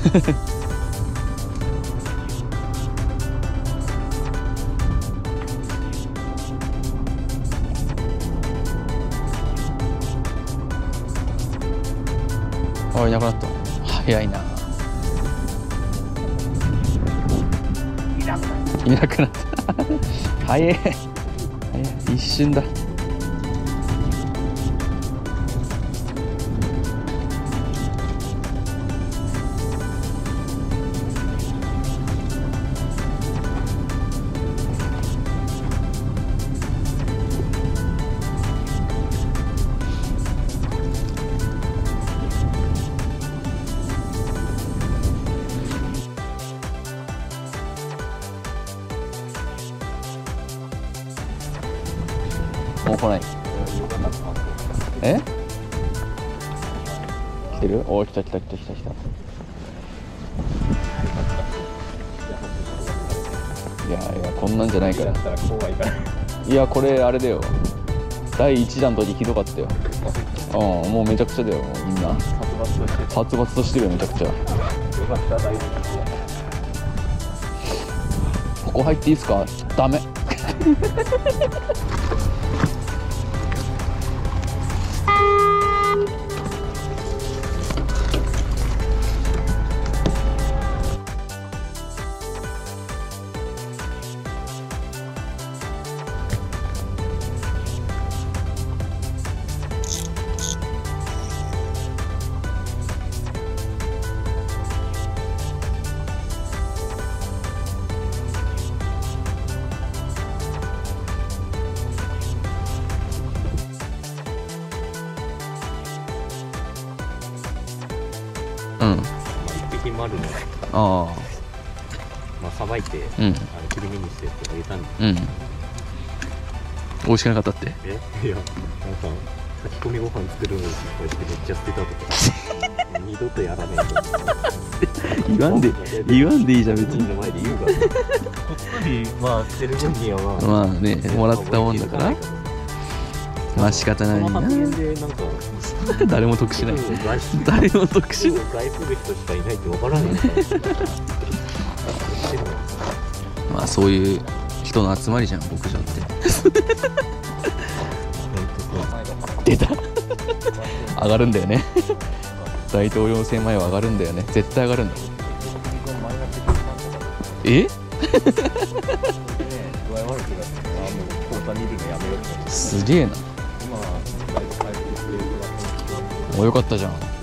あいなくなった。早いな。いなくなった。早い。早い。一瞬だ来ない。え？来てる？おー来た来た来た来た来た。いやいやこんなんじゃないから。いやこれあれだよ。第1弾の時ひどかったよ。うんもうめちゃくちゃだよもうみんな。殺伐として殺伐としてるよめちゃくちゃ。よかった大好ここ入っていいっすか？ダメ。うん。まあ一匹丸のあ。まあさばいてあうん。あの切り身にしてってあげたんでうん美味しくなかったって？え？いやなんか炊き込みご飯作るのに失敗してめっちゃ捨てたとか二度とやらねえと。言わんで言わんでいいじゃん別に。人の前で言うからこっそりまあ捨てる分にはまあまあねもらったもんだからまあ仕方ないな。誰も得しない。誰も得しない。外する人しかいないって分からない。まあそういう人の集まりじゃん牧場って。出た。上がるんだよね。大統領選前は上がるんだよね。絶対上がるんだ。え？すげえなよかったじゃん。